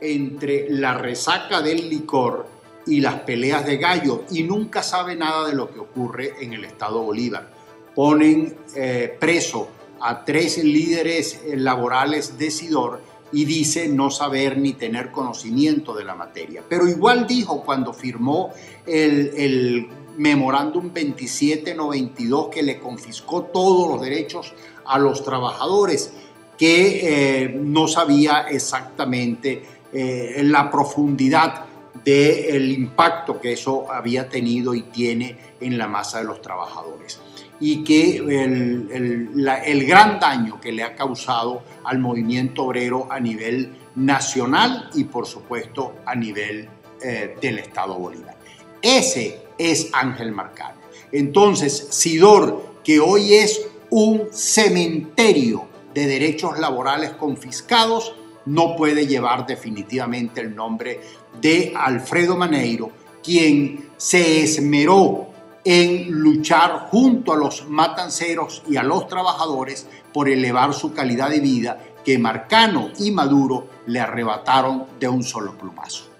entre la resaca del licor y las peleas de gallo y nunca sabe nada de lo que ocurre en el estado Bolívar. Ponen eh, preso a tres líderes eh, laborales de Sidor y dice no saber ni tener conocimiento de la materia. Pero igual dijo cuando firmó el, el memorándum 2792 que le confiscó todos los derechos a los trabajadores, que eh, no sabía exactamente eh, la profundidad del impacto que eso había tenido y tiene en la masa de los trabajadores y que el, gran daño que le ha causado al movimiento obrero a nivel nacional y por supuesto a nivel eh, del Estado Bolívar. Ese es Ángel Marcano. Entonces, Sidor, que hoy es un cementerio de derechos laborales confiscados, no puede llevar definitivamente el nombre de Alfredo Maneiro, quien se esmeró en luchar junto a los matanceros y a los trabajadores por elevar su calidad de vida que Marcano y Maduro le arrebataron de un solo plumazo.